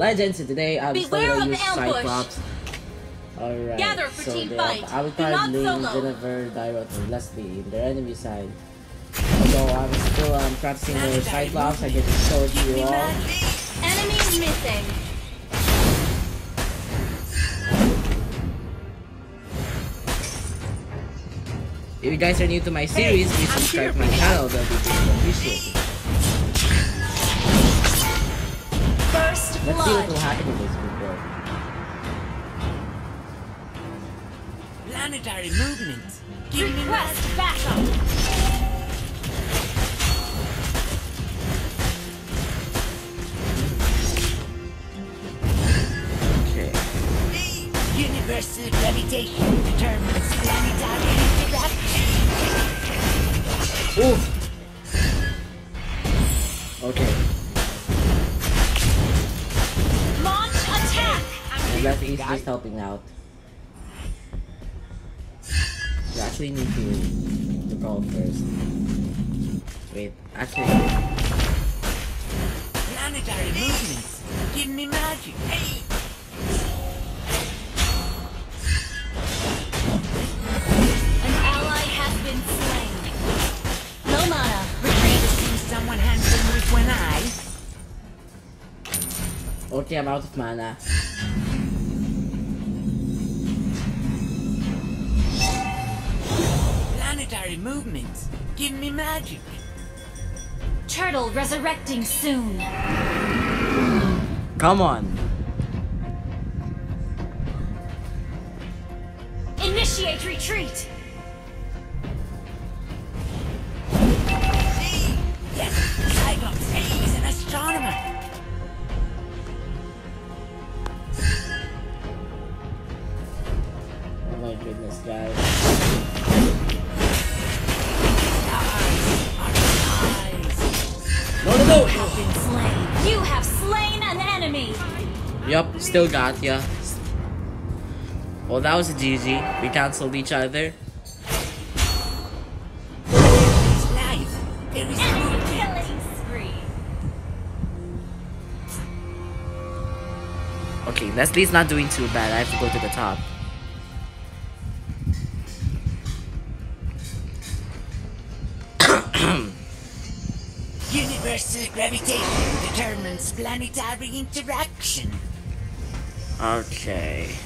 Legends and today I'm still Beware gonna of use. Cyclops. Alright, Gather for so team they fight. Alucard, not Lane, solo. Guinevere, Dyrroth, and Lesley in their enemy side. Although I'm still um, practicing with Cyclops, I get to show it to you all. Enemy missing. If you guys are new to my series, please subscribe to my channel, that'll be appreciated. Let's see what will happen to this before. Planetary movement. Give me Request backup. Okay. Universal gravitation determines planetary interaction. Oof! And Lesley is just helping out. You actually need to, to call first. Wait, actually, Planetary movements. Give me magic. Hey! An ally has been slain. No mana. Retreat. See someone handsome with one eye. okay, I'm out of mana. Planetary movements. Give me magic. Turtle resurrecting soon. Come on! Initiate retreat. Hey! Yes! Cyclops. Hey, he's an astronomer. Oh my goodness, guys. Still got ya. Well, that was a GG. We canceled each other. It's life. There is Enemy movement. killing spree. Okay, Lesley's not doing too bad. I have to go to the top. Universal gravitation determines planetary interaction. Okay.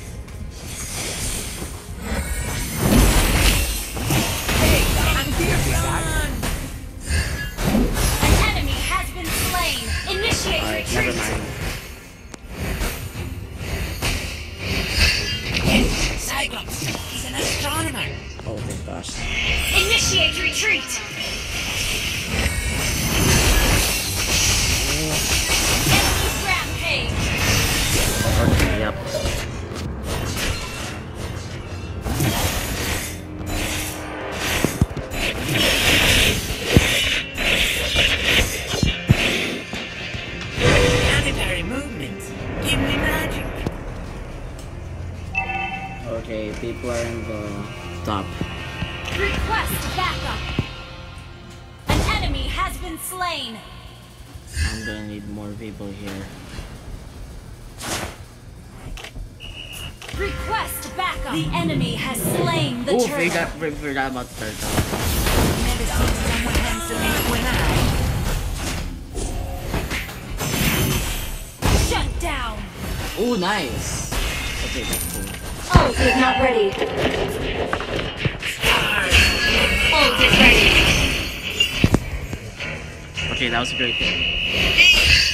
People here. Request backup. The enemy has slain the Oh, turtle. forgot, we forgot about the turtle. Never seen someone handsome one eye. Shut down. Oh, nice. Okay, that's cool. Ult is not ready. Ult is ready. Okay, that was a great thing.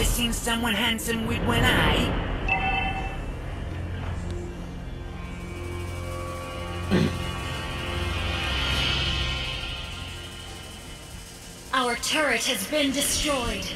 Never seen someone handsome with one eye. Our turret has been destroyed.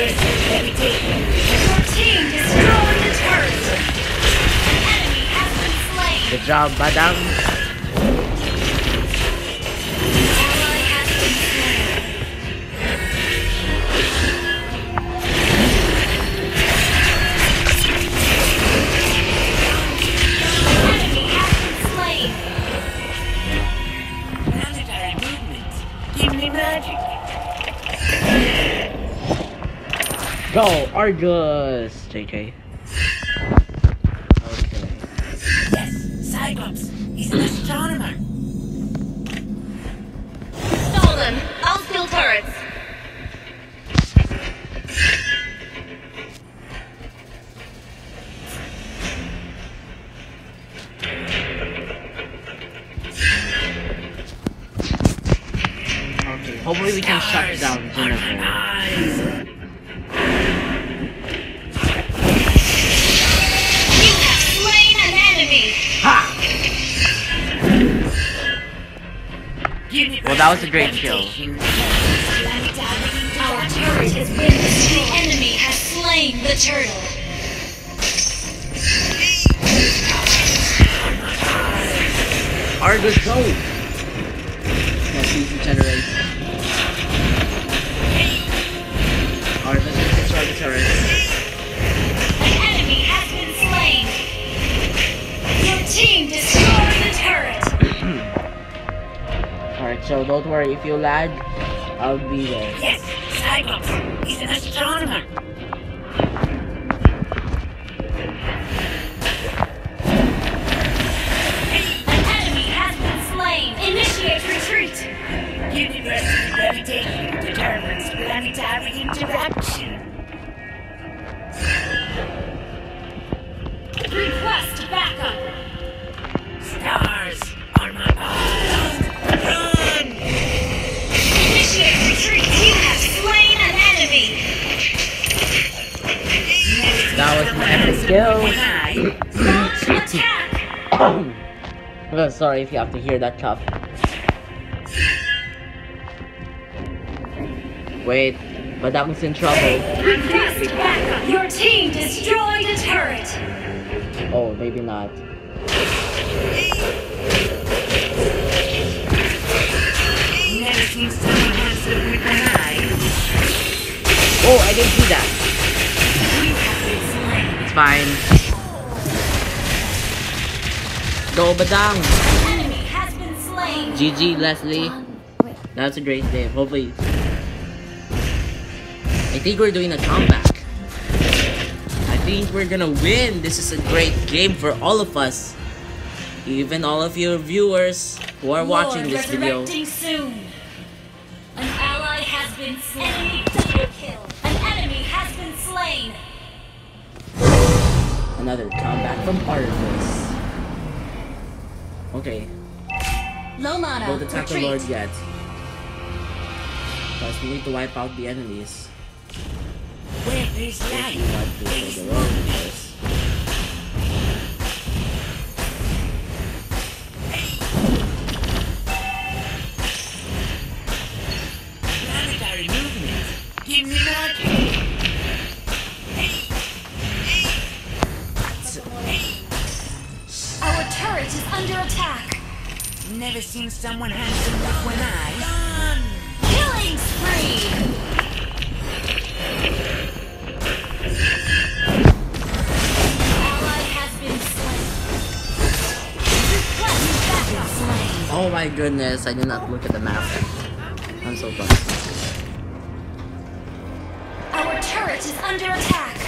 Good job, Badang. Go, Argus! JK. Okay. Yes, Cyclops. He's an astronomer. Stall them. I'll steal turrets. Okay, hopefully we can shut Stars down are my Guinevere. That was a great kill. Our turret has been destroyed. The enemy has slain the turtle. Argus, go! Regenerate. So don't worry, if you lag, I'll be there. Yes, Cyclops. He's an astronomer. Enemy has been slain. Initiate retreat. Determines planetary interaction. Request backup. Attack. Oh, sorry if you have to hear that cough. Wait, Badang's in trouble. Request backup. Your team destroyed a turret. Oh, maybe not. Never seen someone handsome with one eye. Oh, I didn't see that. You have been slain. It's fine. Go, Badang! An enemy has been slain. GG, Lesley. That's a great game. Hopefully. I think we're doing a comeback. I think we're gonna win. This is a great game for all of us. Even all of your viewers who are watching this video. soon. An ally has been slain. Enemy double kill. An enemy has been slain. Another comeback from Artemis. Okay, Low mana. don't attack the retreat. Lord yet. Because we need to wipe out the enemies. Where is If someone handsome with one eye. Killing spree. Ally has been slain. Oh my goodness, I did not look at the map. I'm so sorry. Our turret is under attack.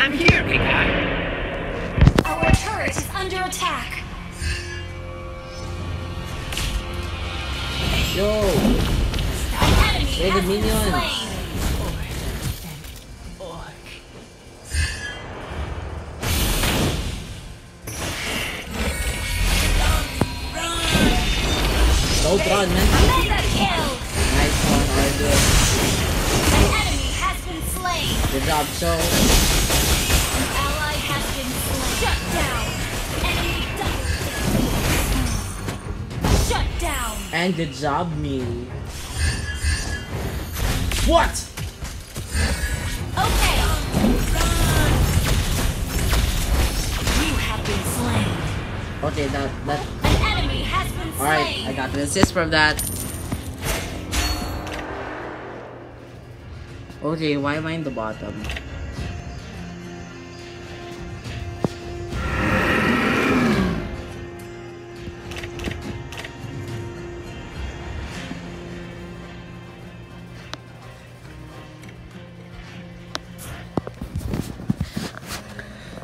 I'm here, big guy. Our turret is under attack. Yo! An enemy Save the been minions. slain. Don't run, man. Mega kill. Nice one, Arthur. An enemy has been slain. Good job, Chou. Shut down. Enemy double. Shut down. And good job, me. What? Okay. You have been slain. Okay, that, that, An enemy has been slain. alright, I got an assist from that. Okay, why am I in the bottom?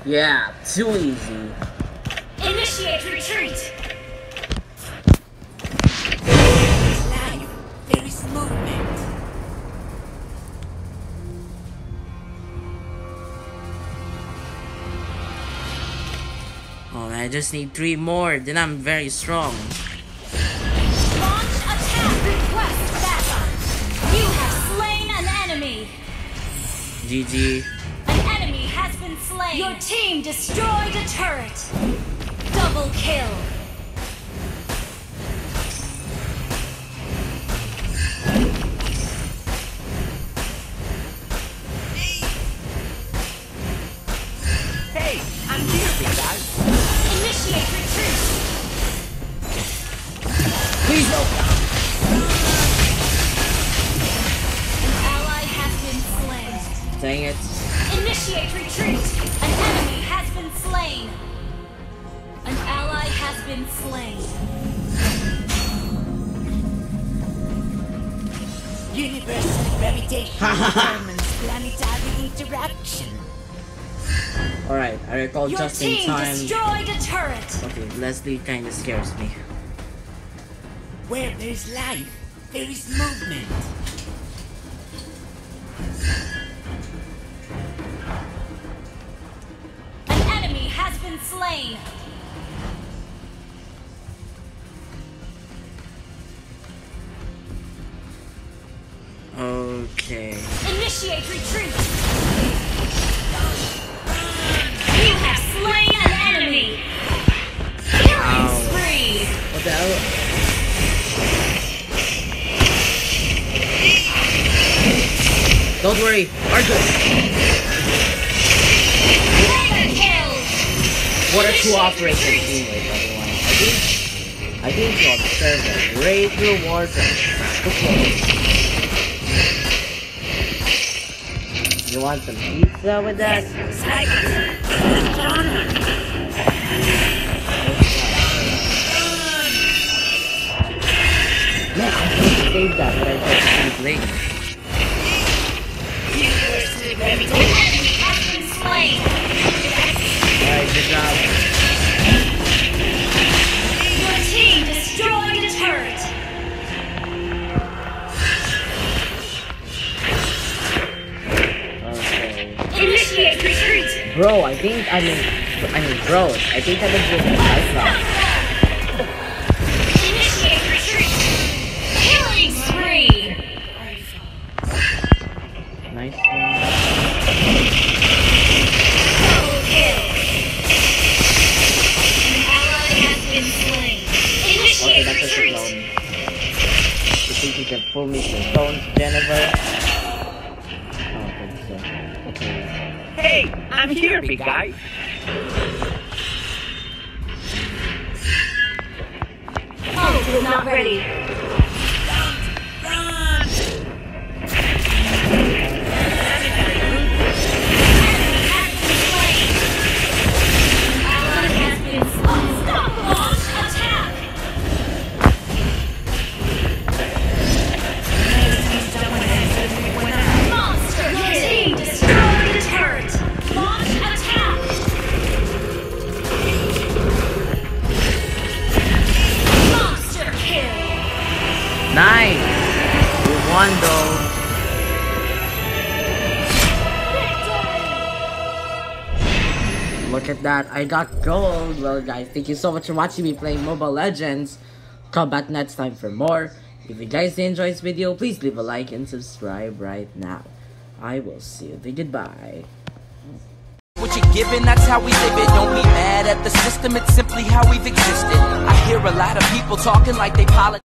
Yeah, too easy. Initiate retreat. Life. There is movement. Oh, I just need three more, then I'm very strong. Launch attack. Request backup. You have slain an enemy. GG. Slain. Your team destroyed a turret. Double kill. Hey, I'm here, big guy. Initiate retreat. Please no! An ally has been slain. Dang it. Initiate retreat. Slain. Universal gravitation determines planetary interaction. Alright, I recall Your just in time. destroyed a turret. Okay, Lesley kinda scares me. Where there's life, there is movement. An enemy has been slain. What a two Initiate operation retreat. teammates, everyone. I think, I think you deserve a great reward from You want some pizza with that? Man, I saved that, but I just. Bro, I think, I mean, I mean, bro, I think I did good nice is not ready. Nice! We won though. Look at that, I got gold! Well guys, thank you so much for watching me play Mobile Legends. Come back next time for more. If you guys enjoyed this video, please leave a like and subscribe right now. I will see you. then Goodbye. What you're given, that's how we live it. Don't be mad at the system, it's simply how we've existed. I hear a lot of people talking like they politics.